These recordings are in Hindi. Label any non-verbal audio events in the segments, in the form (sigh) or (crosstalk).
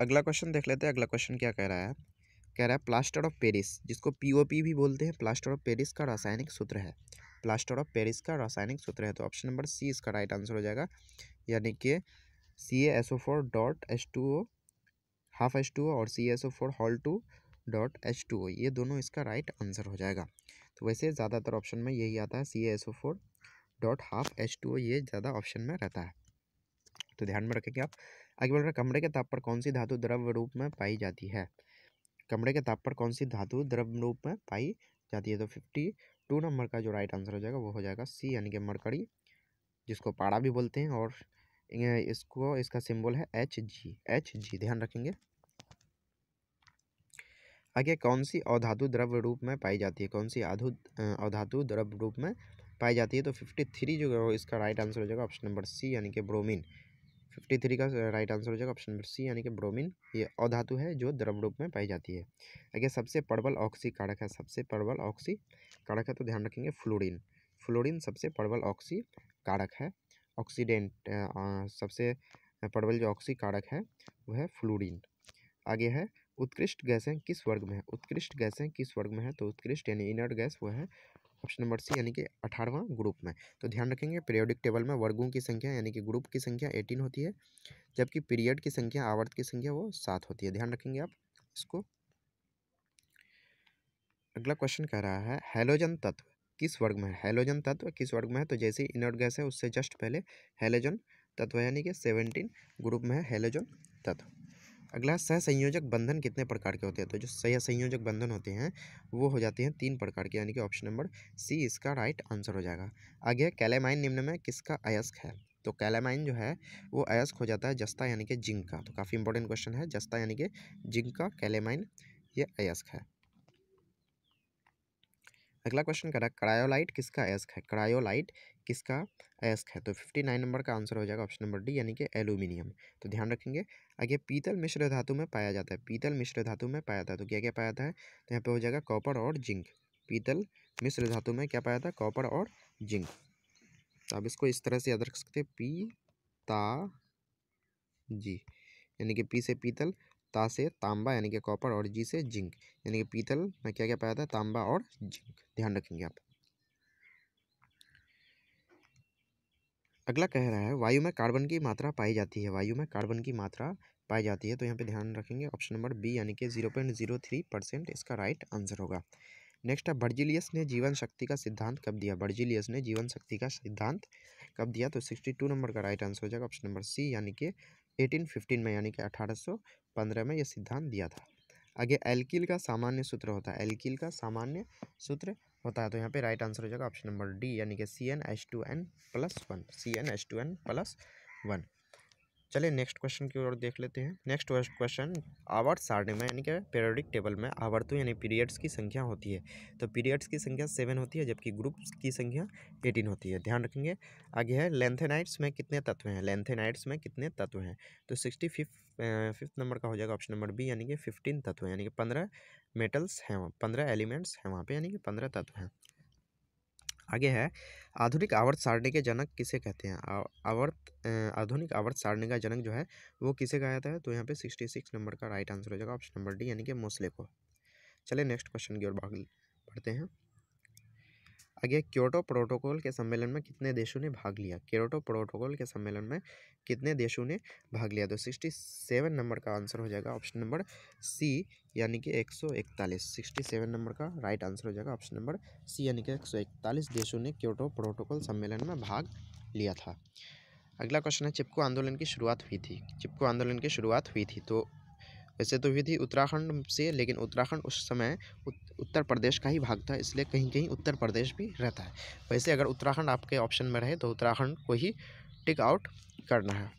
अगला क्वेश्चन देख लेते हैं, अगला क्वेश्चन क्या कह रहा है? कह रहा है प्लास्टर ऑफ़ पेरिस जिसको पीओपी भी बोलते हैं प्लास्टर ऑफ़ पेरिस का रासायनिक सूत्र है। प्लास्टर ऑफ़ पेरिस का रासायनिक सूत्र है तो ऑप्शन नंबर सी इसका राइट आंसर हो जाएगा। यानी कि C S O four dot H two O half H two O और C S O four hall two dot H two O ये दोनों इसका राइट आंसर हो जाएगा। तो वैसे ज़्यादातर ऑप्शन में यही आता है C S O four dot half H two O ये ज़्यादा ऑप्शन में रहता है। तो ध्यान में रखेंगे आप आगे बढ़ रहे कमरे के ताप पर कौन सी धातु द्रव रूप में पाई जाती है? कमरे के ताप पर कौन सी धातु द्रव रूप में पाई जाती है? तो फिफ्टी टू नंबर का जो राइट आंसर हो जाएगा, वो हो जाएगा सी यानी कि मरकड़ी जिसको पाड़ा भी बोलते हैं और इसको, इसका सिंबल है एच जी एच जी ध्यान रखेंगे। आगे कौन सी अधातु द्रव्य रूप में पाई जाती है? कौन सी आधु अधातु द्रव्य रूप में पाई जाती है? तो फिफ्टी थ्री जो इसका राइट आंसर हो जाएगा ऑप्शन नंबर सी यानी कि ब्रोमीन फिफ्टी थ्री का राइट आंसर हो जाएगा ऑप्शन नंबर सी यानी कि ब्रोमीन ये अधातु है जो द्रव रूप में पाई जाती है। आगे सबसे प्रबल ऑक्सी कारक है, सबसे प्रबल ऑक्सी कारक है तो ध्यान रखेंगे फ्लोरिन फ्लोरिन सबसे प्रबल ऑक्सी कारक है। ऑक्सीडेंट सबसे प्रबल जो ऑक्सी कारक है वह है फ्लोरिन आगे है, उत्कृष्ट गैसें किस वर्ग में है? उत्कृष्ट गैसें किस वर्ग में है? तो उत्कृष्ट यानी इनर्ट गैस वह है ऑप्शन नंबर सी यानी कि अठारहवां ग्रुप में। तो ध्यान रखेंगे पीरियोडिक टेबल में वर्गों की संख्या यानी कि ग्रुप की संख्या एटीन होती है, जबकि पीरियड की संख्या, आवर्त की संख्या वो सात होती है। ध्यान रखेंगे आप इसको। अगला क्वेश्चन कह रहा है हेलोजन तत्व किस वर्ग में है? हेलोजन तत्व किस वर्ग में है? तो जैसे इनर्ट गैस है, उससे जस्ट पहले हेलोजन तत्व यानी कि सेवनटीन ग्रुप में है हेलोजन तत्व। अगला, सहसंयोजक बंधन कितने प्रकार के होते हैं? तो जो सहसंयोजक बंधन होते हैं, वो हो जाते हैं तीन प्रकार के, यानी कि ऑप्शन नंबर सी इसका राइट आंसर हो जाएगा। आगे कैलेमाइन निम्न में किसका अयस्क है? तो कैलेमाइन जो है, वो अयस्क हो जाता है जस्ता, यानी कि जिंक का। तो काफ़ी इंपॉर्टेंट क्वेश्चन है, जस्ता, यानी कि जिंक का कैलेमाइन ये अयस्क है। अगला क्वेश्चन कर रहा है क्रायोलाइट किसका अयस्क है? क्रायोलाइट किसका? अयस्क है तो फिफ्टी नाइन नंबर का आंसर हो जाएगा ऑप्शन नंबर डी, यानी कि एल्यूमिनियम। तो ध्यान रखेंगे, आगे पीतल मिश्र धातु में पाया जाता है। पीतल मिश्र धातु में पाया जाता है तो क्या क्या पाया जाता है तो यहाँ पे हो जाएगा कॉपर और जिंक। पीतल मिश्र धातु में क्या पाया था? कॉपर और जिंक। तो आप इसको इस तरह से याद रख सकते हैं। पी, ता, जी। यानी कि पी से पीतल, ता से तांबा, यानी कि कॉपर और जी से जिंक। यानी कि पीतल में क्या क्या पाया था? तांबा और जिंक। ध्यान रखेंगे आप। अगला कह रहा है, वायु में कार्बन की मात्रा पाई जाती है, वायु में कार्बन की मात्रा पाई जाती है। तो यहाँ पे ध्यान रखेंगे, ऑप्शन नंबर बी यानी कि zero point zero three percent इसका राइट आंसर होगा। नेक्स्ट है, बर्जिलियस ने जीवन शक्ति का सिद्धांत कब दिया? बर्जिलियस ने जीवन शक्ति का सिद्धांत कब दिया? तो सिक्सटी टू नंबर का राइट आंसर हो जाएगा, ऑप्शन नंबर सी यानी कि एटीन फिफ्टीन में यानी कि अठारह सौ पंद्रह में यह सिद्धांत दिया था। आगे एल्किल का सामान्य सूत्र होता है, एल्किल का सामान्य सूत्र होता है तो यहाँ पे राइट आंसर हो जाएगा ऑप्शन नंबर डी यानी कि C N H two N plus one C N H two N plus one चलिए नेक्स्ट क्वेश्चन की ओर देख लेते हैं। नेक्स्ट क्वेश्चन आवर्त सारणी में, यानी कि पीरियोडिक टेबल में आवर्तों, यानी पीरियड्स की संख्या होती है। तो पीरियड्स की संख्या सेवन होती है, जबकि ग्रुप्स की संख्या एटीन होती है। ध्यान रखेंगे, आगे है लेंथेनाइट्स में कितने तत्व हैं? लेंथेनाइट्स में कितने तत्व हैं? तो सिक्सटी फिफ्थ फिफ्थ नंबर का हो जाएगा ऑप्शन नंबर बी यानी कि फिफ्टीन तत्व यानी कि पंद्रह मेटल्स हैं पंद्रह एलिमेंट्स हैं वहाँ पर यानी कि पंद्रह तत्व हैं। आगे है, आधुनिक आवर्त सारणी के जनक किसे कहते हैं? आवर्त आधुनिक आवर्त सारणी का जनक जो है, वो किसे कहा जाता है? तो यहाँ पे सिक्सटी सिक्स नंबर का राइट आंसर हो जाएगा ऑप्शन नंबर डी, यानी कि मोसले को। चले नेक्स्ट क्वेश्चन की ओर भाग पढ़ते हैं। आगे क्योटो प्रोटोकॉल के सम्मेलन में कितने देशों ने भाग लिया? क्योटो प्रोटोकॉल के सम्मेलन में कितने देशों ने भाग लिया? तो सिक्सटी सेवन नंबर का आंसर हो जाएगा ऑप्शन नंबर सी यानी कि एक सौ इकतालीस। सिक्सटी सेवन नंबर का राइट आंसर हो जाएगा ऑप्शन नंबर सी यानी कि एक सौ इकतालीस देशों ने क्योटो प्रोटोकॉल सम्मेलन में भाग लिया था। अगला क्वेश्चन है, चिपको आंदोलन की शुरुआत हुई थी। चिपको आंदोलन की शुरुआत हुई थी तो वैसे तो हुई थी उत्तराखंड से, लेकिन उत्तराखंड उस समय उत्तर प्रदेश का ही भाग था, इसलिए कहीं कहीं उत्तर प्रदेश भी रहता है। वैसे अगर उत्तराखंड आपके ऑप्शन में रहे तो उत्तराखंड को ही टिक आउट करना है।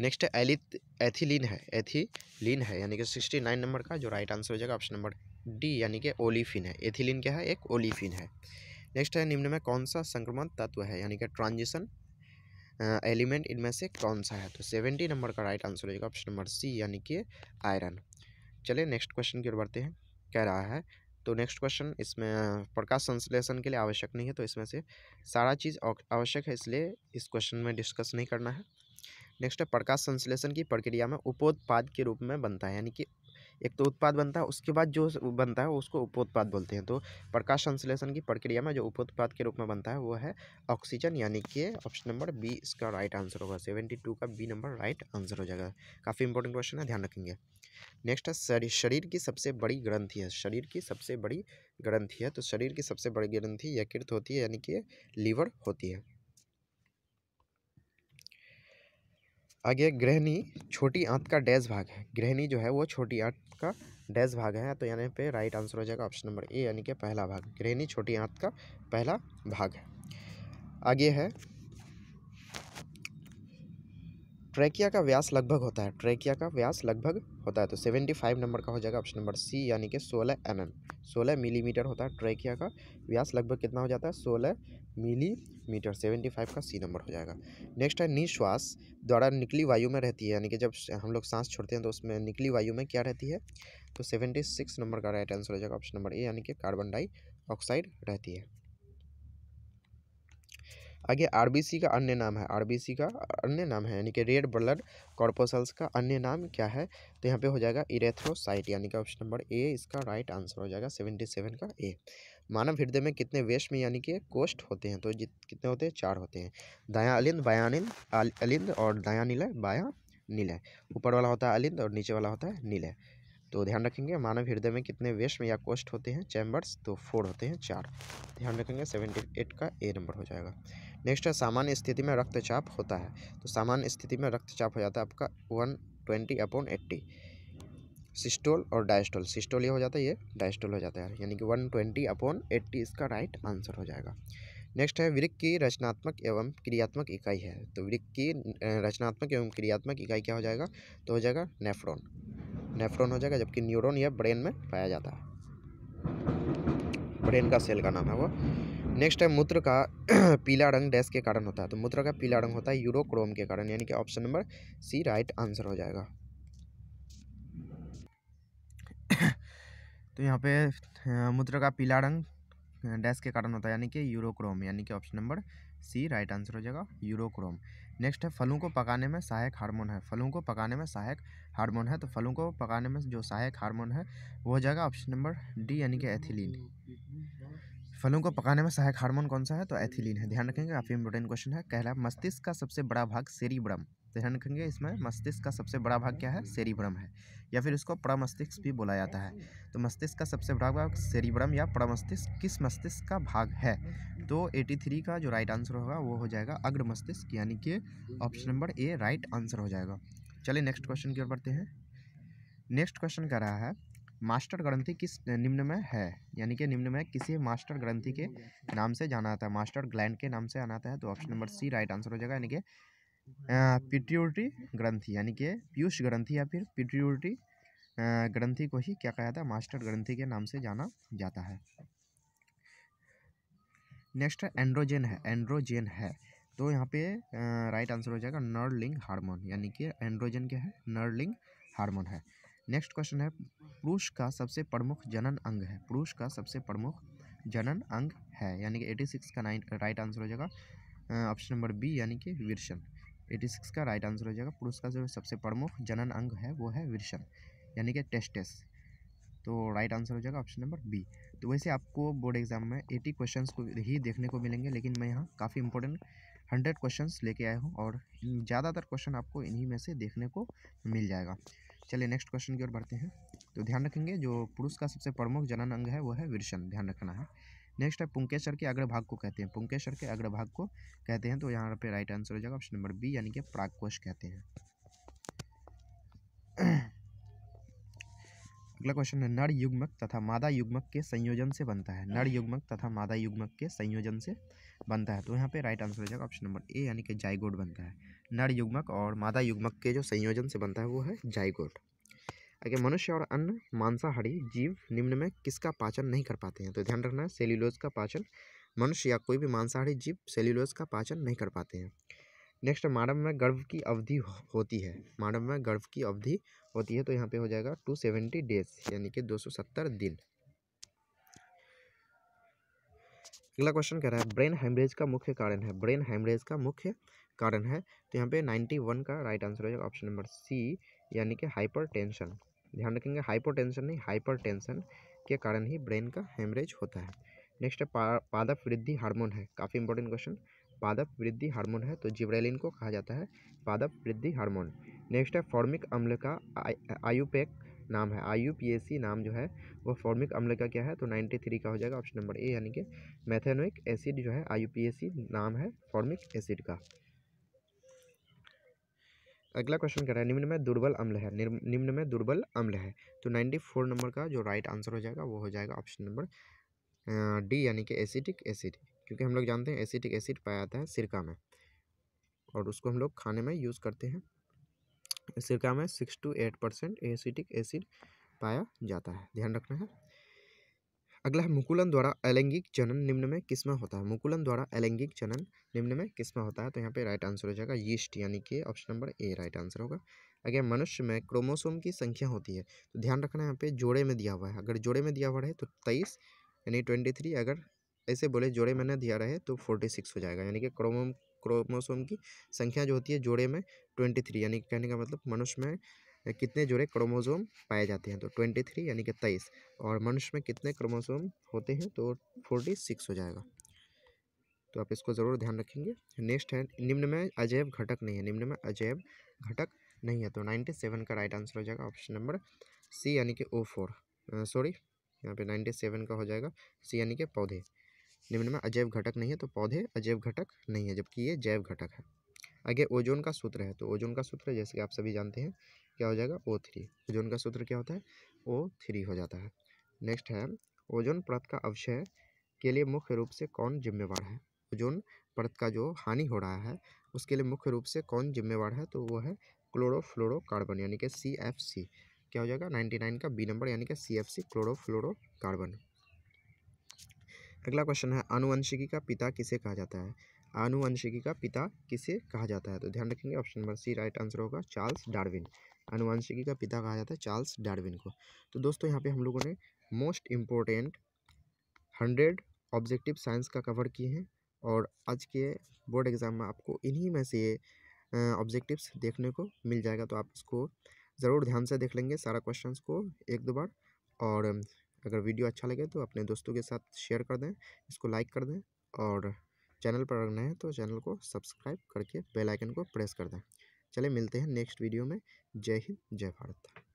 नेक्स्ट है, एलिथ, एथिलीन है एथिलीन है, यानी कि सिक्सटी नाइन नंबर का जो राइट आंसर हो जाएगा ऑप्शन नंबर डी यानी कि ओलीफिन है। एथिलीन क्या है? एक ओलीफिन है। नेक्स्ट है, निम्न में कौन सा संक्रमण तत्व है? यानी कि ट्रांजिशन एलिमेंट इनमें से कौन सा है? तो सेवेंटी नंबर का राइट आंसर हो जाएगा ऑप्शन नंबर सी यानी कि आयरन चलिए नेक्स्ट क्वेश्चन की ओर बढ़ते हैं। कह रहा है तो नेक्स्ट क्वेश्चन इसमें प्रकाश संश्लेषण के लिए आवश्यक नहीं है तो इसमें से सारा चीज़ आवश्यक है, इसलिए इस क्वेश्चन में डिस्कस नहीं करना है। नेक्स्ट है, प्रकाश संश्लेषण की प्रक्रिया में उपोत्पाद के रूप में बनता है, यानी कि एक तो उत्पाद बनता है, उसके बाद जो बनता है उसको उपोत्पाद बोलते हैं। तो प्रकाश संश्लेषण की प्रक्रिया में जो उपोत्पाद के रूप में बनता है, वो है ऑक्सीजन, यानी कि ऑप्शन नंबर बी, इसका राइट आंसर होगा। सेवेंटी टू का बी नंबर राइट आंसर हो जाएगा। काफ़ी इंपॉर्टेंट क्वेश्चन है, ध्यान रखेंगे। नेक्स्ट है शरीर शरीर की सबसे बड़ी ग्रंथि है। शरीर की सबसे बड़ी ग्रंथि है तो शरीर की सबसे बड़ी ग्रंथि यकृत होती है, यानी कि लीवर होती है। आगे गृहणी, छोटी आंत का डैश भाग है। गृहणी जो है, वो छोटी आंत का डैश भाग है तो यानी पे राइट आंसर हो जाएगा ऑप्शन नंबर ए यानी कि पहला भाग। गृहणी, छोटी आंत का पहला भाग है। आगे है। ट्रैकिया का व्यास लगभग होता है। ट्रैकिया का व्यास लगभग होता है तो सेवेंटी फाइव नंबर का हो जाएगा ऑप्शन नंबर सी यानी कि सोलह एम एम सोलह मिलीमीटर होता है। ट्रैकिया का व्यास लगभग कितना हो जाता है? सोलह मिलीमीटर सेवेंटी फाइव का सी नंबर हो जाएगा। नेक्स्ट है निश्वास द्वारा निकली वायु में रहती है, यानी कि जब हम लोग सांस छोड़ते हैं तो उसमें निकली वायु में क्या रहती है? तो सेवेंटी सिक्स नंबर का राइट आंसर हो जाएगा ऑप्शन नंबर ए, यानी कि कार्बन डाइऑक्साइड रहती है। आगे आरबीसी का अन्य नाम है, आरबीसी का अन्य नाम है, यानी कि रेड ब्लड कॉर्पोसल्स का अन्य नाम क्या है? तो यहाँ पे हो जाएगा इरेथ्रोसाइट, यानी कि ऑप्शन नंबर ए, इसका राइट आंसर हो जाएगा सेवेंटी सेवन का ए। मानव हृदय में कितने वेश में यानी कि कोष्ठ होते हैं तो जित, कितने होते हैं? चार होते हैं। दाया अलिंद बयानिंद अलिंद और दाया नीलय बाया नीलय ऊपर वाला होता है अलिंद और नीचे वाला होता है नीलय तो ध्यान रखेंगे, मानव हृदय में कितने वेश में या कोष्ठ होते हैं? चैम्बर्स तो फोर होते हैं, चार। ध्यान रखेंगे, सेवेंटी एट का ए नंबर हो जाएगा। नेक्स्ट है, सामान्य स्थिति में रक्तचाप होता है। तो सामान्य स्थिति में रक्तचाप हो जाता है आपका one twenty upon eighty. Systole और डायस्टोल। सिस्टोल ये हो जाता है, ये डायस्टोल हो जाता है। यानी कि वन ट्वेंटी अपॉन एट्टी इसका राइट आंसर हो जाएगा। नेक्स्ट है, वृक्क की रचनात्मक एवं क्रियात्मक इकाई है। तो वृक्क की रचनात्मक एवं क्रियात्मक इकाई क्या हो जाएगा? तो हो जाएगा नेफ्रॉन। नेफ्रॉन हो जाएगा, जबकि न्यूरॉन यह ब्रेन में पाया जाता है। ब्रेन का सेल का नाम है वो। नेक्स्ट है, मूत्र का (clears throat) पीला रंग डैश के कारण होता है। तो मूत्र का पीला रंग होता है यूरोक्रोम के कारण। यानी कि option number C right answer हो जाएगा। तो यहाँ पे मूत्र का पीला रंग डैश के कारण होता है, यानी कि यूरोक्रोम, यानी कि option number C, right answer हो जाएगा, यूरोक्रोम। नेक्स्ट है, फलों को पकाने में सहायक हार्मोन है। फलों को पकाने में सहायक हार्मोन है तो फलों को पकाने में जो सहायक हार्मोन है, वो हो जाएगा ऑप्शन नंबर डी, यानी कि एथिलीन। फलों को पकाने में सहायक हार्मोन कौन सा है? तो एथिलीन है। ध्यान रखेंगे, काफ़ी इंपॉर्टेंट क्वेश्चन है। कहला, मस्तिष्क का सबसे बड़ा भाग, सेरिब्रम। ध्यान रखेंगे इसमें मस्तिष्क का सबसे बड़ा भाग क्या है? सेरिब्रम है। या फिर इसको प्रमस्तिष्क भी बोला जाता है। तो मस्तिष्क का सबसे बड़ा भाग सेरिब्रम या प्रमस्तिष्क किस मस्तिष्क का भाग है? तो 83 का जो राइट आंसर होगा वो हो जाएगा अग्र मस्तिष्क, यानी कि option number A right answer हो जाएगा। चलिए नेक्स्ट क्वेश्चन की ओर बढ़ते हैं। नेक्स्ट क्वेश्चन कह रहा है, मास्टर ग्रंथि किस निम्न में है? यानी कि निम्न में किसी मास्टर ग्रंथि के नाम से जाना आता है, मास्टर ग्लैंड के नाम से आना आता है तो option number C right answer हो जाएगा, यानी कि पिट्यूटी ग्रंथि, यानी कि पीयूष ग्रंथि या फिर पिट्यूटी ग्रंथि को ही क्या कहा जाता है? मास्टर ग्रंथि के नाम से जाना जाता है। नेक्स्ट है एंड्रोजेन है एंड्रोजेन है। तो यहाँ पे राइट आंसर हो जाएगा नर्लिंग हार्मोन, यानी कि एंड्रोजन क्या है? नर्लिंग हार्मोन है। नेक्स्ट क्वेश्चन है, पुरुष का सबसे प्रमुख जनन अंग है। पुरुष का सबसे प्रमुख जनन अंग है, यानी कि 86 का नाइन राइट आंसर हो जाएगा ऑप्शन नंबर बी यानी कि विरसन 86 का राइट आंसर हो जाएगा। पुरुष का जो सबसे प्रमुख जनन अंग है, वो है विरसन, यानी कि टेस्टेस। तो राइट आंसर हो जाएगा ऑप्शन नंबर बी। तो वैसे आपको बोर्ड एग्ज़ाम में एटी क्वेश्चंस को ही देखने को मिलेंगे, लेकिन मैं यहाँ काफ़ी इंपॉर्टेंट हंड्रेड क्वेश्चंस लेके आया हूँ और ज़्यादातर क्वेश्चन आपको इन्हीं में से देखने को मिल जाएगा। चलिए नेक्स्ट क्वेश्चन की ओर बढ़ते हैं। तो ध्यान रखेंगे, जो पुरुष का सबसे प्रमुख जनन अंग है, वो है विरसन। ध्यान रखना है। नेक्स्ट है पुंकेश्वर के अग्रभाग को कहते हैं। पुंकेश्वर के अग्रभाग को कहते हैं तो यहाँ पे राइट आंसर हो जाएगा ऑप्शन नंबर बी यानी कि प्रागकोश कहते हैं। अगला क्वेश्चन है नर युग्मक तथा मादा युग्मक के संयोजन से बनता है। नर युग्मक तथा मादा युग्मक के संयोजन से बनता है। तो यहाँ पे राइट आंसर हो जाएगा ऑप्शन नंबर ए यानी कि जाइगोड बनता है। नर युग्मक और मादा युग्मक के जो संयोजन से बनता है वो है जाइगोड आगे मनुष्य और अन्य मांसाहारी जीव निम्न में किसका पाचन नहीं कर पाते हैं? तो ध्यान रखना, सेल्यूलोज का पाचन मनुष्य या कोई भी मांसाहारी जीव सेल्यूलोज का पाचन नहीं कर पाते हैं। नेक्स्ट, मानव में गर्भ की अवधि होती है। मानव में गर्भ की अवधि होती है तो यहाँ पे हो जाएगा टू सेवेंटी डेज़ यानी कि दो सौ सत्तर दिन। अगला क्वेश्चन कह रहा है, ब्रेन हेमरेज का मुख्य कारण है। ब्रेन हेमरेज का मुख्य कारण है तो यहाँ पे नाइन्टी वन का राइट आंसर हो जाएगा ऑप्शन नंबर सी यानी कि हाइपर टेंशन ध्यान रखेंगे हाइपर टेंशन नहीं हाइपर टेंशन के कारण ही ब्रेन का हेमरेज होता है। नेक्स्ट है पा, पादप वृद्धि हार्मोन है। काफ़ी इंपॉर्टेंट क्वेश्चन पादप वृद्धि हार्मोन है तो जिब्रेलिन को कहा जाता है पादप वृद्धि हार्मोन नेक्स्ट है फॉर्मिक अम्ल का आयुपेक नाम है। आई नाम जो है वो फॉर्मिक अम्ल का क्या है तो 93 का हो जाएगा ऑप्शन नंबर ए यानी कि मैथेनोइक एसिड जो है आई नाम है फॉर्मिक एसिड का। अगला क्वेश्चन कह रहा है, निम्न में दुर्बल अम्ल है। निम्न में दुर्बल अम्ल है। तो 94 नंबर का जो राइट आंसर हो जाएगा, वो हो जाएगा ऑप्शन नंबर डी यानी कि एसिटिक एसिड क्योंकि हम लोग जानते हैं एसिटिक एसिड पाया जाता है सिरका में। और उसको हम लोग खाने में यूज़ करते हैं। सिरका में six to eight percent acetic acid पाया जाता है। ध्यान रखना है। अगला है मुकुलन द्वारा अलैंगिक जनन निम्न में किसमें होता है? मुकुलन द्वारा अलैंगिक जनन निम्न में किसमें होता है? तो यहाँ पे राइट आंसर हो जाएगा यीस्ट, यानी कि option number A right answer होगा। अगर मनुष्य में क्रोमोसोम की संख्या होती है तो ध्यान रखना यहाँ पे जोड़े में दिया हुआ है। अगर जोड़े में दिया हुआ है तो तेईस, यानी ट्वेंटी थ्री अगर ऐसे बोले जोड़े में न दिया रहे तो फोर्टी सिक्स हो जाएगा। यानी कि क्रोमोम, क्रोमोसोम की संख्या जो होती है जोड़े में ट्वेंटी थ्री यानी कहने का मतलब मनुष्य में कितने जोड़े क्रोमोसोम पाए जाते हैं? तो ट्वेंटी थ्री यानी कि तेईस। और मनुष्य में कितने क्रोमोसोम होते हैं? तो फोर्टी सिक्स हो जाएगा। तो आप इसको ज़रूर ध्यान रखेंगे। नेक्स्ट है, निम्न में अजैव घटक नहीं है। निम्न में अजैव घटक नहीं है। तो नाइन्टी सेवन का राइट आंसर हो जाएगा ऑप्शन नंबर सी यानी कि ओ फोर सॉरी यहाँ पे नाइन्टी सेवन का हो जाएगा। सी यानी कि पौधे। निम्न में अजैव घटक नहीं है तो पौधे अजैव घटक नहीं है, जबकि ये जैव घटक है। आगे ओजोन का सूत्र है। तो ओजोन का सूत्र, जैसे कि आप सभी जानते हैं क्या हो जाएगा? ओ थ्री ओजोन का सूत्र क्या होता है? ओ थ्री हो जाता है। नेक्स्ट है, ओजोन परत का अवशय के लिए मुख्य रूप से कौन जिम्मेवार है? ओजोन परत का जो हानि हो रहा है, उसके लिए मुख्य रूप से कौन जिम्मेवार है? तो वो है क्लोरोफ्लोरोकार्बन, यानी कि सी एफ़ सी क्या हो जाएगा? नाइन्टी नाइन का बी नंबर, यानी कि सी एफ़ सी क्लोरोफ्लोरोकार्बन। अगला क्वेश्चन है, आनुवंशिकी का पिता किसे कहा जाता है? आनुवंशिकी का पिता किसे कहा जाता है? तो ध्यान रखेंगे option number C right answer होगा चार्ल्स डार्विन आनुवंशिकी का पिता कहा जाता है, चार्ल्स डार्विन को। तो दोस्तों, यहाँ पे हम लोगों ने most important hundred objective science का कवर किए हैं और आज के बोर्ड एग्ज़ाम में आपको इन्हीं में से ये ऑब्जेक्टिव्स देखने को मिल जाएगा। तो आप इसको ज़रूर ध्यान से देख लेंगे सारा क्वेश्चन को एक दो बार और अगर वीडियो अच्छा लगे तो अपने दोस्तों के साथ शेयर कर दें, इसको लाइक कर दें और चैनल पर अगर नए हैं तो चैनल को सब्सक्राइब करके बेल आइकन को प्रेस कर दें। चलिए मिलते हैं नेक्स्ट वीडियो में। जय हिंद जय भारत।